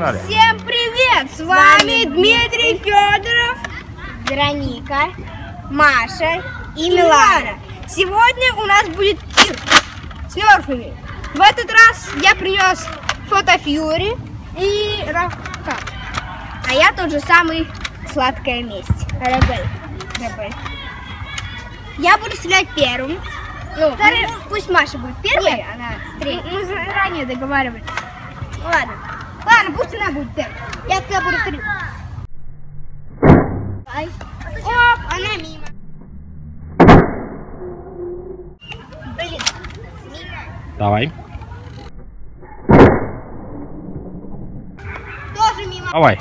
Погнали. Всем привет! С вами Дмитрий Федоров, Вероника. Маша и Милана. Сегодня у нас будет пир с нерфами. В этот раз я принес фотофьюри и равка. А я тот же самый сладкая месть. Ребель. Ребель. Я буду стрелять первым. Ну, Вторым. ну, пусть Маша будет первой, Нет, она третьей. Мы заранее договаривались. Ладно. Она будет первой. Я тогда буду. Ай. Оп, она мимо. Блин, Давай. тоже мимо. Давай.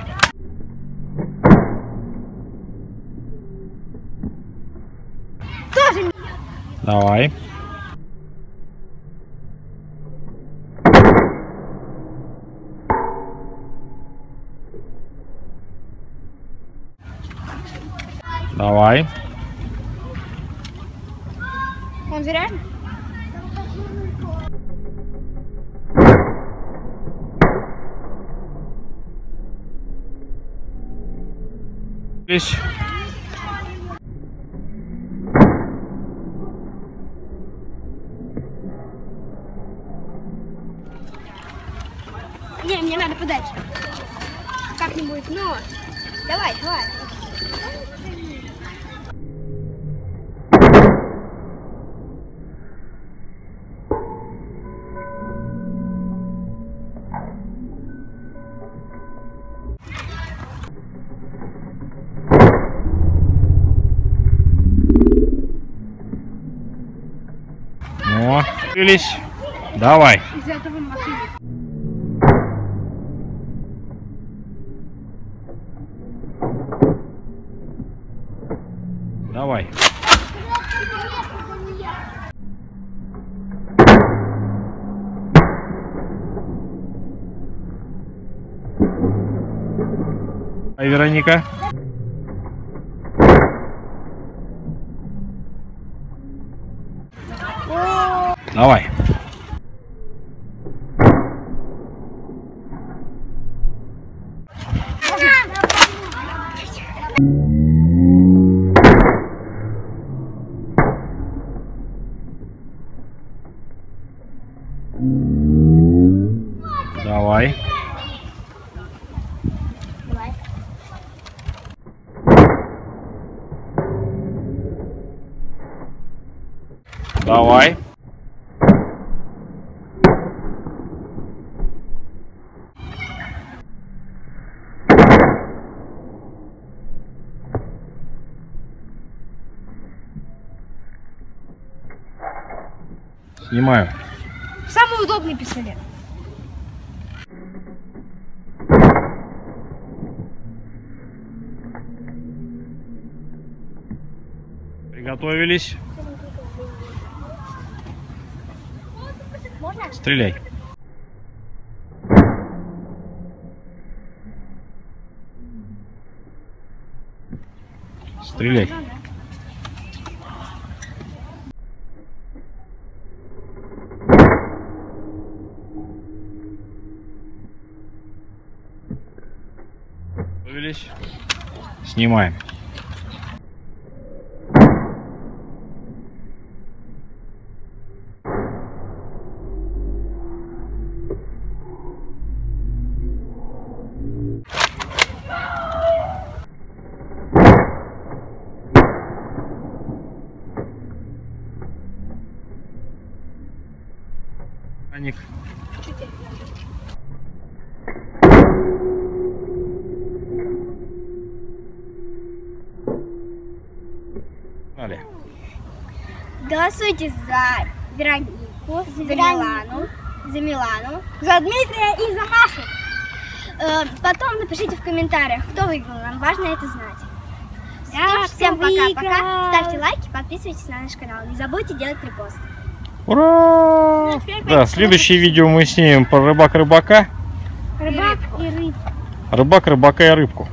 Тоже мимо. Давай. Давай. Он реально? Здесь. Не, мне надо подальше. Как-нибудь, ну. Давай, давай. Ну, открылись. Давай. Давай. Ай, Вероника. Давай. Давай. Давай. Снимаю. Самый удобный пистолет. Приготовились. Можно? Стреляй. Стреляй. Готовились. Снимаем. Аник. Погнали. Голосуйте за Веронику, за, Веронику. Милану, за Милану, за Дмитрия и за Машу. Э, потом напишите в комментариях, кто выиграл. Нам важно это знать. Я Всем пока-пока. Ставьте лайки, подписывайтесь на наш канал. Не забудьте делать репост. Ура! Ну, Да, следующее видео мы снимем про рыбак рыбака, Рыбак и рыб. рыбак рыбака и рыбку.